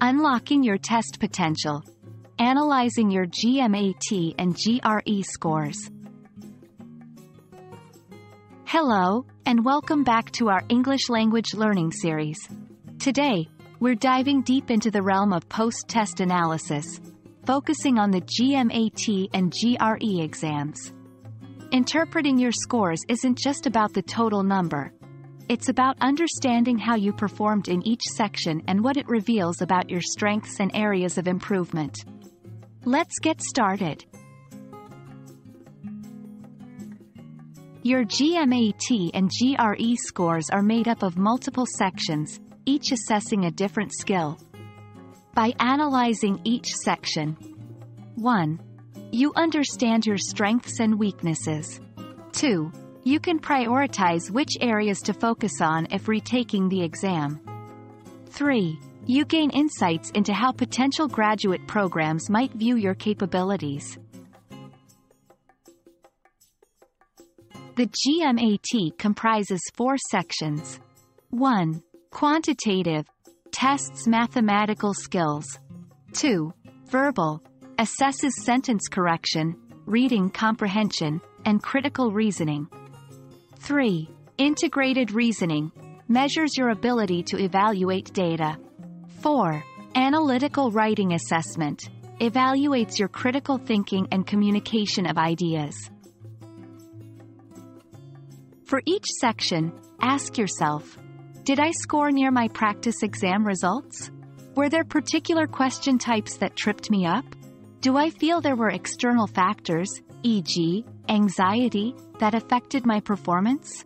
Unlocking your test potential. Analyzing your GMAT and GRE scores. Hello, and welcome back to our English language learning series. Today, we're diving deep into the realm of post-test analysis, focusing on the GMAT and GRE exams. Interpreting your scores isn't just about the total number. It's about understanding how you performed in each section and what it reveals about your strengths and areas of improvement. Let's get started. Your GMAT and GRE scores are made up of multiple sections, each assessing a different skill. By analyzing each section, 1. You understand your strengths and weaknesses. 2. You can prioritize which areas to focus on if retaking the exam. 3. You gain insights into how potential graduate programs might view your capabilities. The GMAT comprises four sections. 1. Quantitative. Tests mathematical skills. 2. Verbal assesses sentence correction, reading comprehension, and critical reasoning. 3. Integrated reasoning measures your ability to evaluate data. 4. Analytical writing assessment evaluates your critical thinking and communication of ideas. For each section, ask yourself, did I score near my practice exam results? Were there particular question types that tripped me up? Do I feel there were external factors, e.g., anxiety, that affected my performance?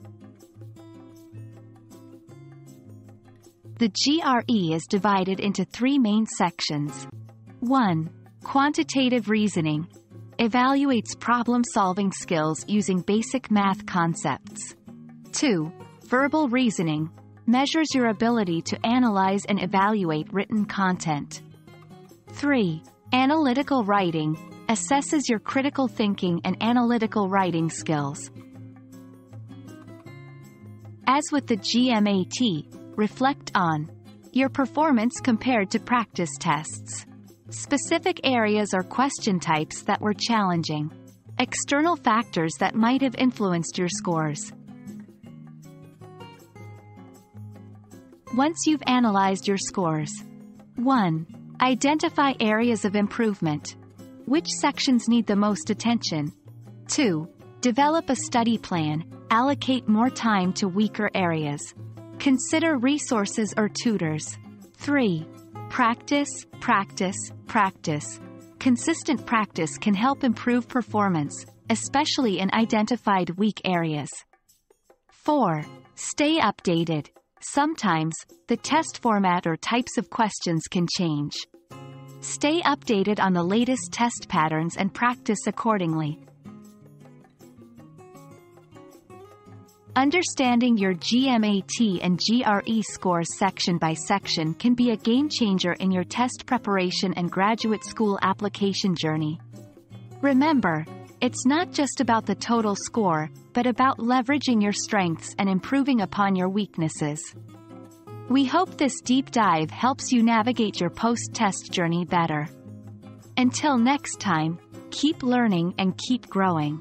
The GRE is divided into three main sections. 1. Quantitative reasoning evaluates problem-solving skills using basic math concepts. 2. Verbal reasoning measures your ability to analyze and evaluate written content. 3. Analytical writing assesses your critical thinking and analytical writing skills. As with the GMAT, reflect on your performance compared to practice tests. Specific areas or question types that were challenging. External factors that might have influenced your scores. Once you've analyzed your scores. 1. Identify areas of improvement. Which sections need the most attention? 2. Develop a study plan. Allocate more time to weaker areas. Consider resources or tutors. 3. Practice, practice, practice. Consistent practice can help improve performance, especially in identified weak areas. 4. Stay updated. Sometimes, the test format or types of questions can change. Stay updated on the latest test patterns and practice accordingly. Understanding your GMAT and GRE scores section by section can be a game changer in your test preparation and graduate school application journey. Remember, it's not just about the total score, but about leveraging your strengths and improving upon your weaknesses. We hope this deep dive helps you navigate your post-test journey better. Until next time, keep learning and keep growing.